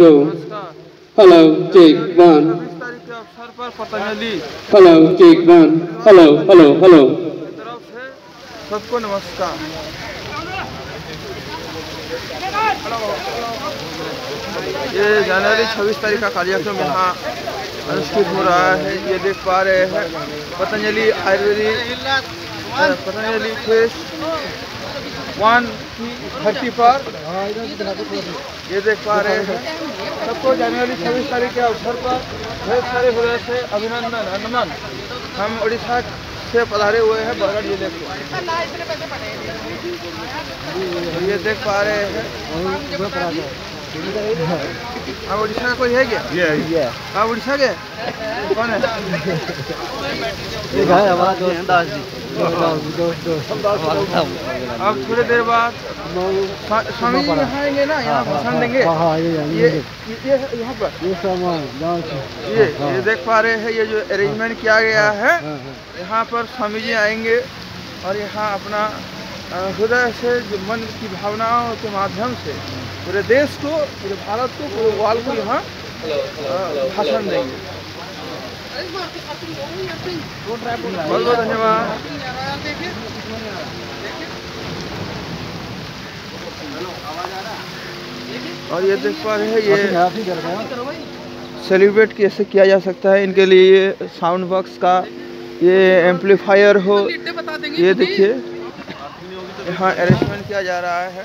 दो। Hello check one hello check one hello hello hello सबको नमस्कार ये जनवरी छब्बीस तारीख का कार्यक्रम यहाँ अनुष्ठित हो रहा है, ये देख पा रहे हैं। पतंजलि आयुर्वेदिक, पतंजलि फेस वन धरती पर। ये देख पा रहे हैं। सबको जनवरी छब्बीस तारीख के अवसर पर बहुत सारे हृदय से अभिनंदन नमन हम उड़ीसा से पधारे हुए हैं बरगढ़ ज़िले को ये देख पा रहे हैं। हम उड़ीसा कोई है क्या? हाँ उड़ीसा के? कौन है? ये घर हमारा दोस्त। दास जी दोस्त दोस्त अब थोड़ी देर बाद स्वामी जी यहाँ आएँगे ना यहाँ भाषण देंगे हाँ। हाँ ये ये ये ये। यहाँ पर। ये सामान ये ये देख पा रहे हैं ये जो अरेंजमेंट किया गया है। यहाँ पर स्वामी जी आएँगे और यहाँ अपना अ, हृदय से जो मन की भावनाओं के माध्यम से पूरे देश को, पूरे भारत को, पूरे वर्ल्ड को यहाँ भाषण देंगे। बहुत बहुत धन्यवाद। और ये देख पा रहे हैं, ये ही हैं सेलिब्रेट कैसे किया जा सकता है, इनके लिए साउंड बॉक्स का ये एम्पलीफायर हो, ये देखिए। यहाँ अरेंजमेंट किया जा रहा है।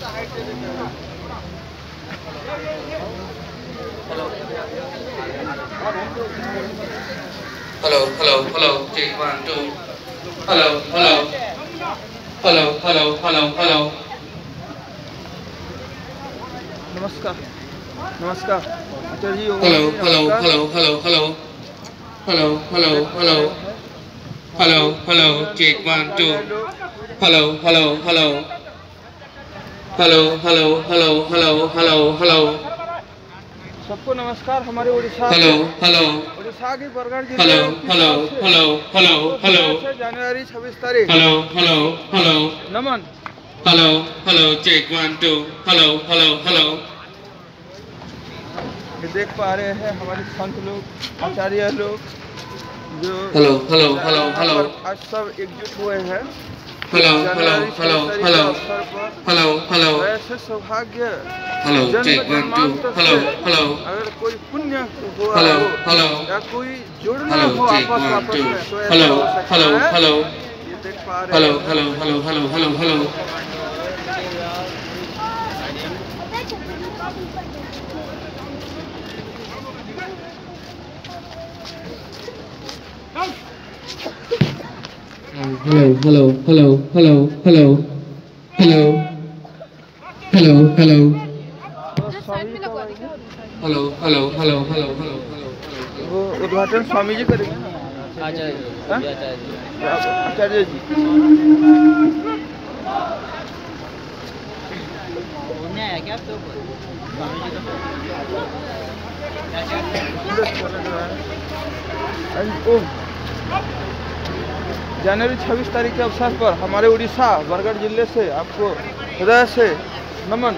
Hello, hello, hello, check one, two. Hello, hello. Hello, hello, hello, hello. नमस्कार नमस्कार आचार्य जी ओम Hello, जी, hello, नमस्कार। hello, hello, hello. Hello, hello, hello. Hello, hello, check one, two. hello hello hello hello hello hello सबको नमस्कार हमारे Orissa hello hello Orissa की बरगढ़ ज़िले hello hello hello hello hello जनवरी छब्बीस तारीख। Hello hello hello Naman. Hello hello check one two hello hello hello देख पा रहे हैं हमारे संत लोग आचार्य लोग जो हेलो हेलो हेलो हेलो आज सब एकजुट हुए हैं। Hello, hello, जनवरी hello, 26 तारीख के hello. अवसर पर Hello, hello. ऐसे सौभाग्य one, two. जन्मांतर Hello, से hello. अगर कोई पुण्य हुआ Hello, हो hello. या कोई जुड़ना हो आपस आपस. में तो ऐसा Hello, हो सकता hello, है hello. ये देख hello, hello, hello, hello, hello, hello, hello, hello. Hello hello hello hello hello वो उद्घाटन स्वामी जी करेंगे ना आचार्य जी आचार्य जी बोलने आया क्या आप तो स्वामी जी तो ओम जनवरी 26 तारीख के अवसर पर हमारे उड़ीसा, बरगढ़ ज़िले से आपको हृदय से नमन।